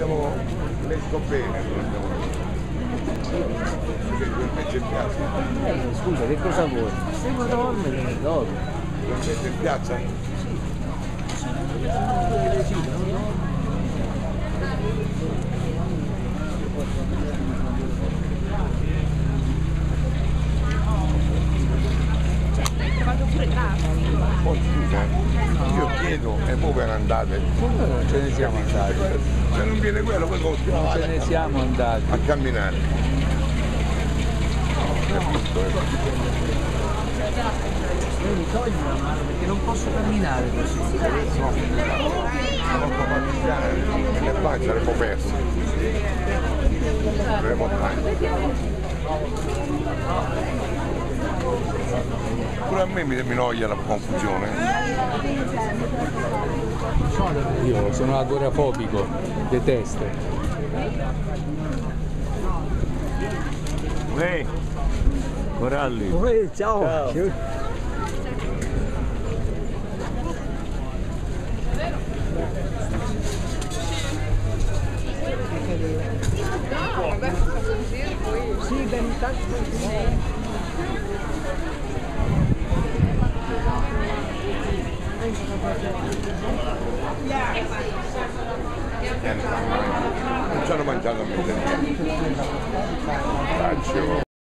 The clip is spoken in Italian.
abbiamo in piazza. Eh, scusa, che cosa vuoi? Se vuoi dormire, dormi. Mezzo in piazza? Poi scusa, io chiedo e voi ve ne andate. Non ce ne siamo andati. Se non viene quello, poi Non ce ne continuate siamo andati. a camminare. Eh? Devi togli la mano perché non posso camminare così. Non posso camminare, le banche saremmo perse. Le montagne. Pure a me mi, mi noia la confusione. Io sono agorafobico, detesto. Ehi, Coralli. Oh, ciao. Sì, ben Non ci hanno mangiato a me. Faccio.